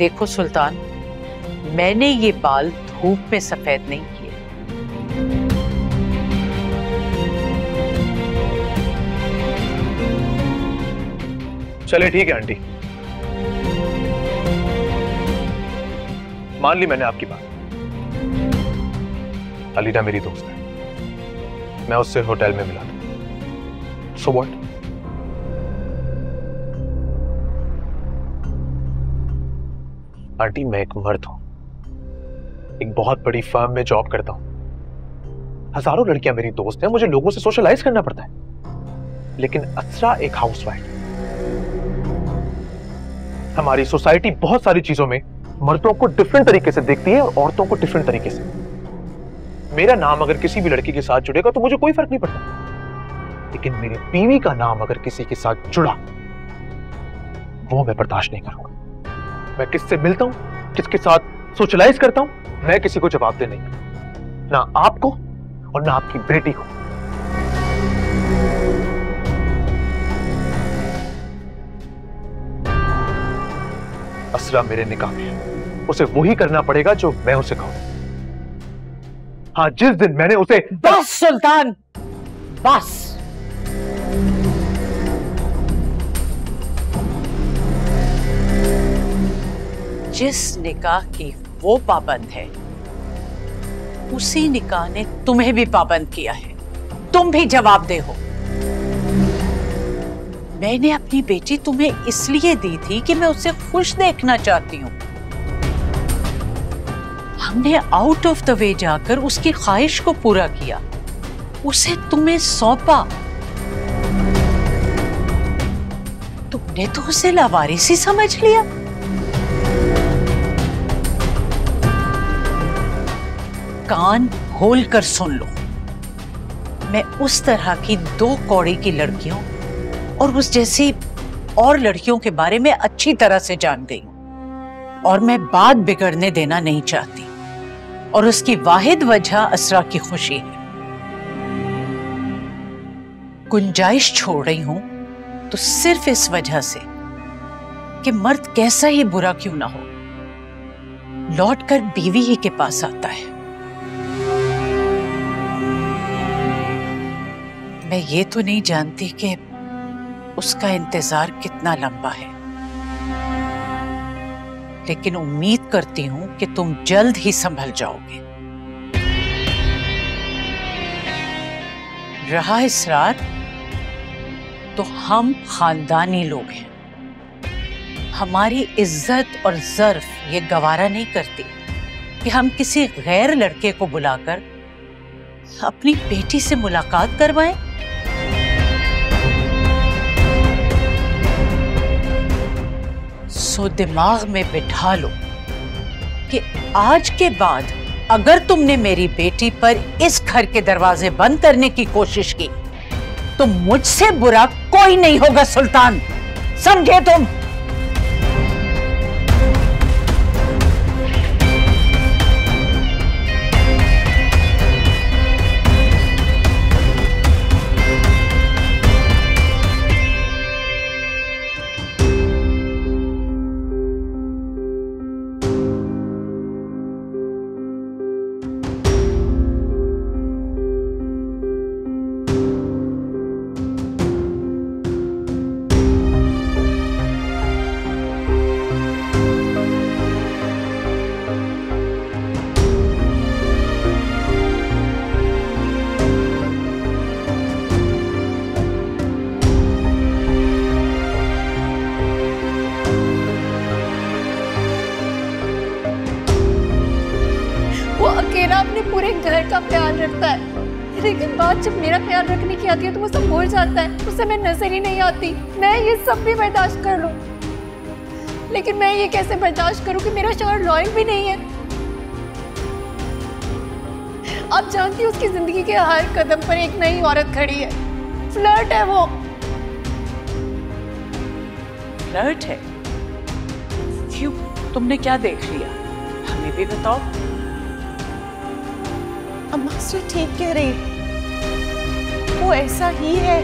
देखो सुल्तान, मैंने ये बाल धूप में सफ़ेद नहीं किए। चले ठीक है, आंटी। मान ली मैंने आपकी बात। अलीना मेरी दोस्त है। मैं उससे होटल में मिला था। सो व्हाट आंटी मैं एक मर्द हूँ। एक बहुत बड़ी फर्म में जॉब करता हूँ। हज़ारों लड़कियाँ मेरी दोस्त हैं, मुझे लोगों से सोशलाइज करना पड़ता है। लेकिन असरा एक हाउसवाइफ। हमारी सोसाइटी बहुत सारी चीज़ों में मर्दों को डिफरेंट तरीके से देखती है और औरतों को डिफरेंट तरीके से। मेरा नाम अगर किसी भी लड़की के साथ जुड़ेगा तो मुझे कोई फ़र्क नहीं पड़ता। लेकिन मेरी बीवी का नाम अगर किसी के साथ जुड़ा, वो मैं बर्दाश्त नहीं करूँगा। मैं किससे मिलता हूँ, किसके साथ सोशलाइज करता हूँ, मैं किसी को जवाब दे नहीं ना आपको और ना आपकी बेटी को। असरा मेरे निकाह में, उसे वही करना पड़ेगा जो मैं उसे कहूँ। हाँ जिस दिन मैंने उसे बस, सुल्तान। बस। जिस निकाह की वो पाबंद है, उसी निकाह ने तुम्हें भी पाबंद किया है। तुम भी जवाब दे हो। मैंने अपनी बेटी तुम्हें इसलिए दी थी कि मैं उसे खुश देखना चाहती हूँ। हमने आउट ऑफ़ द वे जाकर उसकी ख्वाहिश को पूरा किया। उसे तुम्हें सौंपा। तुमने तो उसे लावारिसी समझ लिया। कान खोल कर सुन लो। मैं उस तरह की दो कौड़ी की लड़कियों और उस जैसी और लड़कियों के बारे में अच्छी तरह से जान गई हूँ और मैं बात बिगड़ने देना नहीं चाहती और उसकी वाहिद वजह असरा की खुशी है। गुंजाइश छोड़ रही हूँ तो सिर्फ़ इस वजह से कि मर्द कैसा ही बुरा क्यों ना हो। लौट कर बीवी ही के पास आता है। मैं ये तो नहीं जानती कि उसका इंतज़ार कितना लंबा है। लेकिन उम्मीद करती हूँ कि तुम जल्द ही संभल जाओगे। रहा इसरार तो हम खानदानी लोग हैं। हमारी इज़्ज़त और जर्फ ये गवारा नहीं करती कि हम किसी गैर लड़के को बुलाकर अपनी बेटी से मुलाकात करवाएँ। सो दिमाग में बिठा लो कि आज के बाद अगर तुमने मेरी बेटी पर इस घर के दरवाजे बंद करने की कोशिश की तो मुझसे बुरा कोई नहीं होगा, सुल्तान। समझे तुम? पूरे घर का ख्याल रखता है। लेकिन बात जब मेरा ख्याल रखने की आती है तो वो सब भूल जाता है। उसे मैं नज़र ही नहीं आती। मैं ये सब भी बर्दाश्त कर लूँ। लेकिन मैं ये कैसे बर्दाश्त करूँ कि मेरा शोहर लॉयल भी नहीं है? आप जानती हो उसकी ज़िंदगी के हर कदम पर एक नई औरत खड़ी है। फ्लर्ट है वो। फ्लर्ट है? क्यों? तुमने क्या देख लिया? हमें भी बताओ। अम्मा ठीक कह रही वो ऐसा ही है।